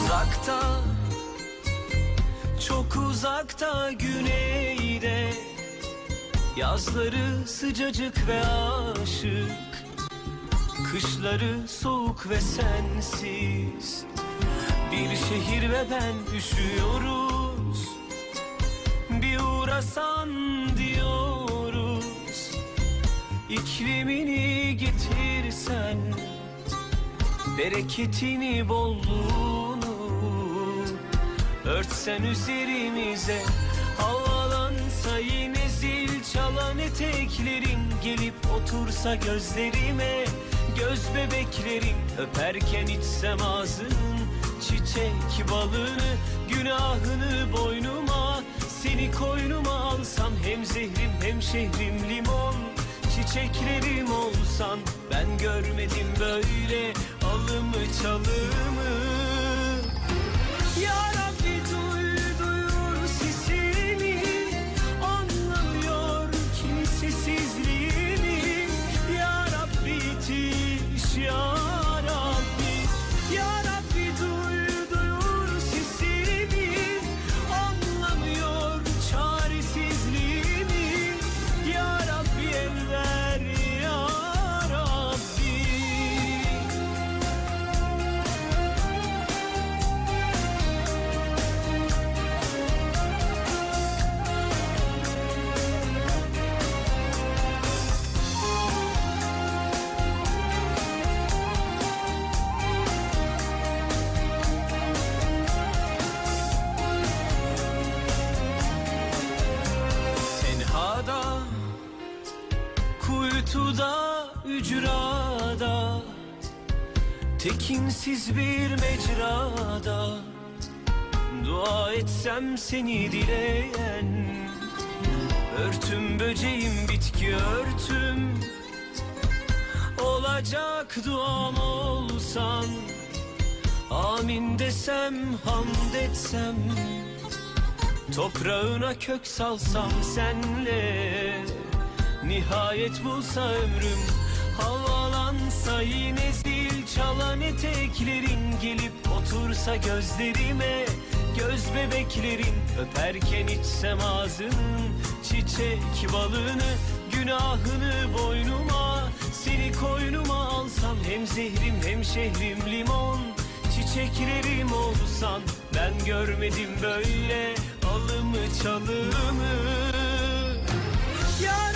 Uzakta çok uzakta güneyde. Yazları sıcacık ve aşık Kışları soğuk ve sensiz. Bir şehir ve ben üşüyoruz Bir uğrasan diyoruz. İklimini getirsen Bereketini bolluğunu Örtsen üzerimize Havalansa yine zil çalan eteklerin. Gelip otursa gözlerime Göz bebeklerim öperken içsem ağzının Çiçek balını günahını boynuma Seni koynuma alsam. Hem zehrim hem şehrim limon Çiçeklerim olsan. Ben görmedim böyle alımı çalımı Kuytuda ücrada Tekinsiz bir mecrada. Dua etsem seni dileyen Örtüm böceğim bitki örtüm. Olacak duam olsan Amin desem hamd etsem. Toprağına kök salsam senle Nihayet bulsa ömrüm Havalansa yine zil çalan eteklerin Gelip otursa gözlerime Göz bebeklerin Öperken içsem ağzının Çiçek balını Günahını boynuma Seni koynuma alsam Hem zehrim hem şehrim limon Çiçeklerim olsan Ben görmedim böyle Alımı çalımı. Ya